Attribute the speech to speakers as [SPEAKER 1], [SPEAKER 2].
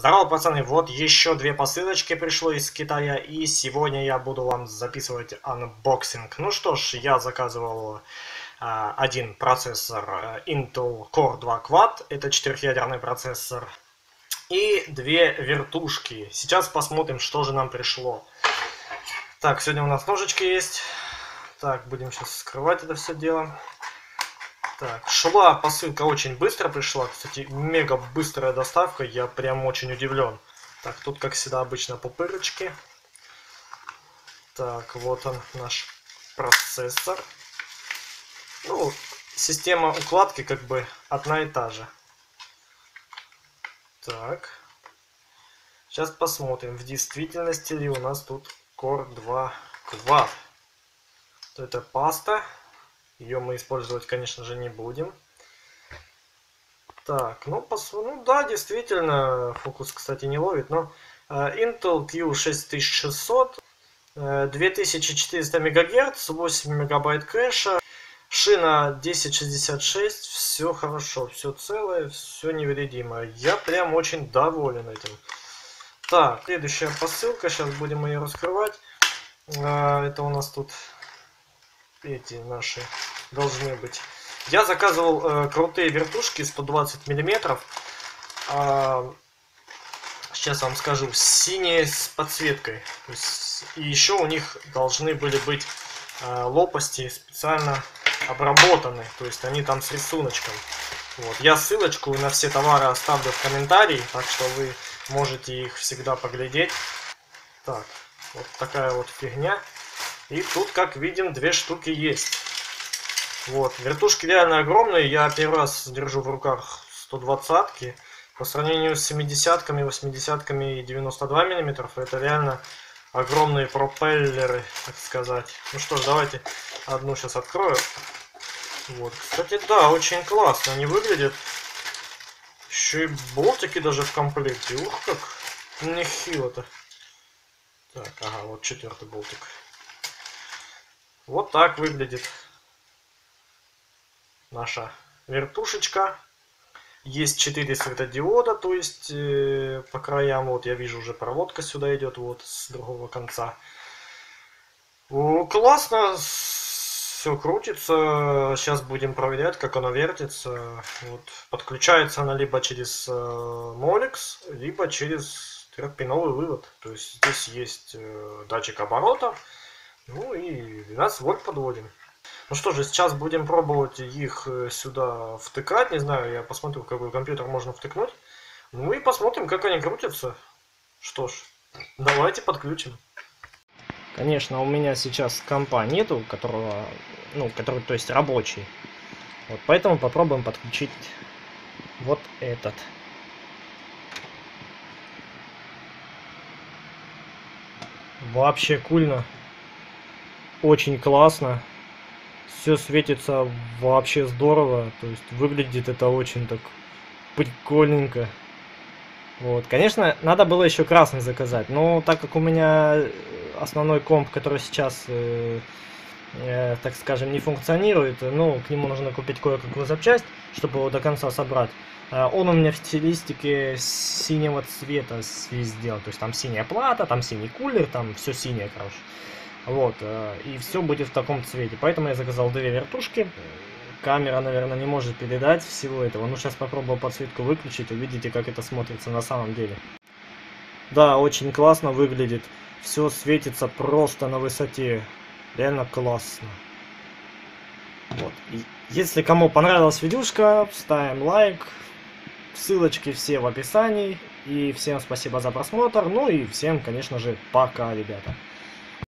[SPEAKER 1] Здорово, пацаны, вот еще две посылочки пришло из Китая, и сегодня я буду вам записывать unboxing. Ну что ж, я заказывал э, один процессор э, Intel Core 2 Quad, это четырехъядерный процессор, и две вертушки. Сейчас посмотрим, что же нам пришло. Так, сегодня у нас ножички есть. Так, будем сейчас вскрывать это все дело. Так, шла посылка очень быстро пришла. Кстати, мега быстрая доставка. Я прям очень удивлен. Так, тут, как всегда, обычно пупырочки. Так, вот он, наш процессор. Ну, система укладки как бы одна и та же. Так. Сейчас посмотрим, в действительности ли у нас тут Core 2 Quad. Это паста. Ее мы использовать, конечно же, не будем. Так, ну, пос... ну да, действительно, фокус, кстати, не ловит, но uh, Intel Q6600, uh, 2400 МГц, 8 мегабайт кэша, шина 1066, все хорошо, все целое, все невредимо. Я прям очень доволен этим. Так, следующая посылка, сейчас будем ее раскрывать. Uh, это у нас тут эти наши должны быть. Я заказывал э, крутые вертушки 120 миллиметров. Э, сейчас вам скажу, синие с подсветкой. Есть, и еще у них должны были быть э, лопасти специально обработаны. То есть они там с рисуночком. Вот. Я ссылочку на все товары оставлю в комментарии, так что вы можете их всегда поглядеть. Так, вот такая вот фигня. И тут, как видим, две штуки есть. Вот, вертушки реально огромные. Я первый раз держу в руках 120-ки. По сравнению с 70-ками, 80-ками и 92 мм, это реально огромные пропеллеры, так сказать. Ну что ж, давайте одну сейчас открою. Вот, кстати, да, очень классно они выглядят. Еще и болтики даже в комплекте. Ух, как нехило-то. Так, ага, вот четвертый болтик. Вот так выглядит наша вертушечка. Есть 4 светодиода, то есть э, по краям, вот я вижу уже проводка сюда идет, вот с другого конца. О, классно, все крутится. Сейчас будем проверять, как оно вертится. Вот. Подключается она либо через э, Molex, либо через трехпиновый вывод. То есть здесь есть э, датчик оборота, ну и 12 вольт подводим. Ну что же, сейчас будем пробовать их э, сюда втыкать. Не знаю, я посмотрю, какой компьютер можно втыкнуть. Ну и посмотрим, как они крутятся. Что ж, давайте подключим. Конечно, у меня сейчас компа нету, которого, ну, который, то есть рабочий. Вот поэтому попробуем подключить вот этот. Вообще кульно очень классно. Все светится вообще здорово. То есть выглядит это очень так прикольненько. Вот, конечно, надо было еще красный заказать, но так как у меня основной комп, который сейчас, э, э, так скажем, не функционирует, ну, к нему нужно купить кое-какую запчасть, чтобы его до конца собрать. Э, он у меня в стилистике синего цвета сделан, то есть там синяя плата, там синий кулер, там все синее, короче. Вот, э, и все будет в таком цвете. Поэтому я заказал две вертушки. Камера, наверное, не может передать всего этого. Ну, сейчас попробую подсветку выключить, увидите, как это смотрится на самом деле. Да, очень классно выглядит. Все светится просто на высоте. Реально классно. Вот. И если кому понравилась видюшка, ставим лайк. Ссылочки все в описании. И всем спасибо за просмотр. Ну и всем, конечно же, пока, ребята.